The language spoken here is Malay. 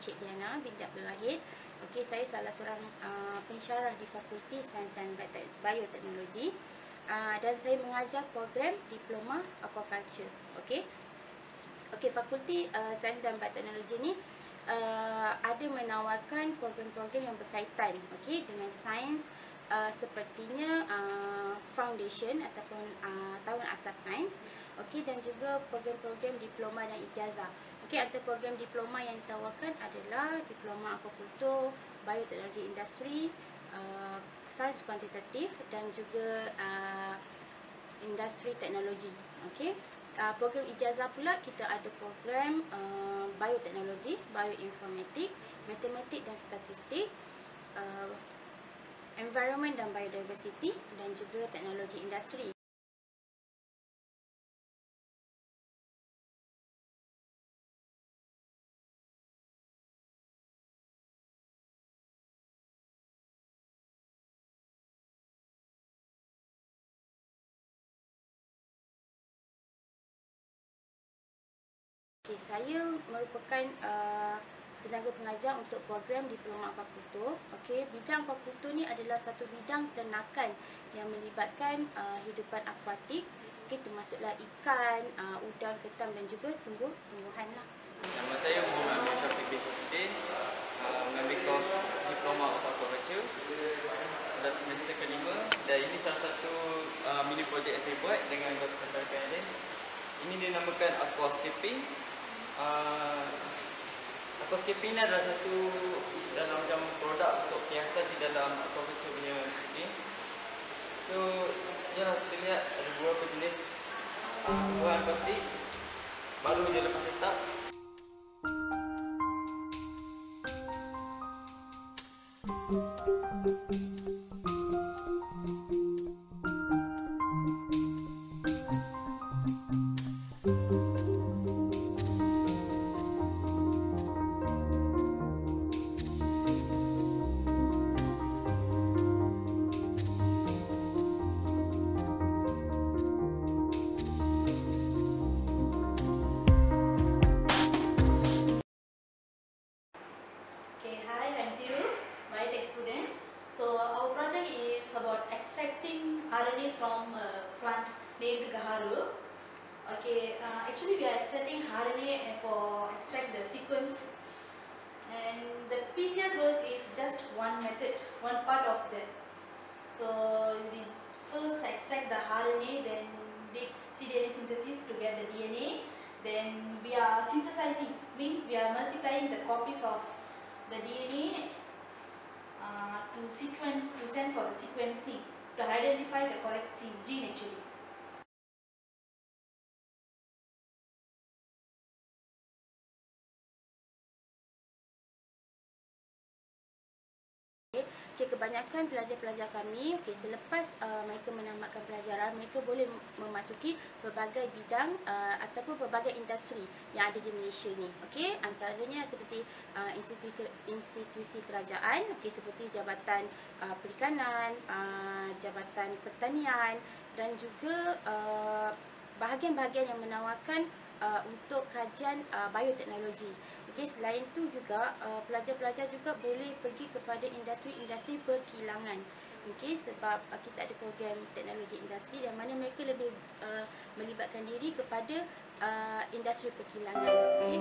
Cik Diana binti Abdul Wahid. Okey, saya salah seorang uh, pensyarah di Fakulti Sains dan Bioteknologi. Uh, dan saya mengajar program Diploma Aquaculture. Okey. Okey, Fakulti uh, Sains dan Bioteknologi ni uh, ada menawarkan program-program yang berkaitan okey dengan sains uh, sepertinya uh, foundation ataupun uh, tahun asas sains okey dan juga program-program diploma dan ijazah okey antara program diploma yang ditawarkan adalah diploma akuakultur bioteknologi industri uh, sains kuantitatif dan juga uh, industri teknologi okey uh, program ijazah pula kita ada program uh, bioteknologi bioinformatik matematik dan statistik uh, environment dan biodiversity dan juga teknologi industri. Okay, saya merupakan uh, tenaga pengajar untuk program Diploma Aquacultur. Okey, bidang aquacultur ni adalah satu bidang ternakan yang melibatkan uh, hidupan akuatik, okey termasuklah ikan, uh, udang, ketam dan juga tumbuh-tumbuhan lah. Nama saya Muhammad Syafiq bin Hudin, uh, mengambil kos Diploma of Aquaculture sudah semester kelima dan ini salah satu uh, mini projek yang saya buat dengan yang lain. Ini dinamakan aquascaping. Uh, Aquascaping ni adalah satu dalam macam produk untuk kiasan di dalam aquaculture punya ni. So, ya kita lihat ada beberapa jenis buah aquatic Okay, hi, I'm Thiru, biotech student. So our project is about extracting RNA from a plant named Gaharu. Okay, uh, actually we are extracting RNA for extract the sequence and the PCS work is just one method, one part of that. So we first extract the RNA, then did cDNA synthesis to get the DNA. Then we are synthesizing, mean we are multiplying the copies of the DNA uh, to sequence, to send for the sequencing, to identify the correct gene, actually. Okay, kebanyakan pelajar-pelajar kami, okay, selepas uh, mereka menamatkan pelajaran, mereka boleh memasuki pelbagai bidang uh, ataupun pelbagai industri yang ada di Malaysia ni. Okay, antaranya seperti uh, institusi, institusi kerajaan, okay, seperti Jabatan uh, Perikanan, uh, Jabatan Pertanian dan juga uh, bahagian-bahagian yang menawarkan uh, untuk kajian uh, bioteknologi. Okey, selain itu juga uh, pelajar-pelajar juga boleh pergi kepada industri-industri perkilangan okay, sebab ah, kita ada program teknologi industri yang mana mereka lebih uh, melibatkan diri kepada uh, industri perkilangan okay.